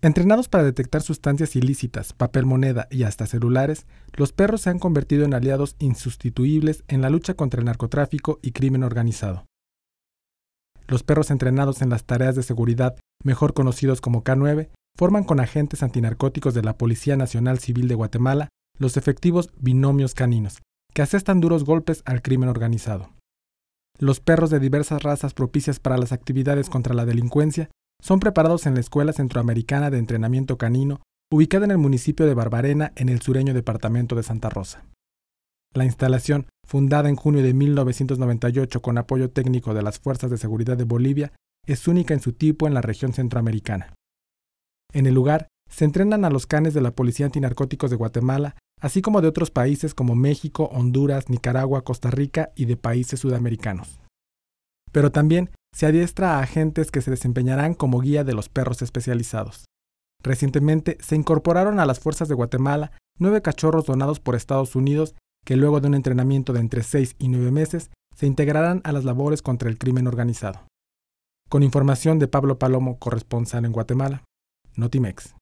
Entrenados para detectar sustancias ilícitas, papel moneda y hasta celulares, los perros se han convertido en aliados insustituibles en la lucha contra el narcotráfico y crimen organizado. Los perros entrenados en las tareas de seguridad, mejor conocidos como K9, forman con agentes antinarcóticos de la Policía Nacional Civil de Guatemala los efectivos binomios caninos, que asestan duros golpes al crimen organizado. Los perros de diversas razas propicias para las actividades contra la delincuencia son preparados en la Escuela Centroamericana de Entrenamiento Canino, ubicada en el municipio de Barbarena, en el sureño departamento de Santa Rosa. La instalación, fundada en junio de 1998 con apoyo técnico de las Fuerzas de Seguridad de Bolivia, es única en su tipo en la región centroamericana. En el lugar se entrenan a los canes de la Policía Antinarcóticos de Guatemala, así como de otros países como México, Honduras, Nicaragua, Costa Rica y de países sudamericanos. Pero también se adiestra a agentes que se desempeñarán como guía de los perros especializados. Recientemente se incorporaron a las fuerzas de Guatemala nueve cachorros donados por Estados Unidos que luego de un entrenamiento de entre seis y nueve meses se integrarán a las labores contra el crimen organizado. Con información de Pablo Palomo, corresponsal en Guatemala, Notimex.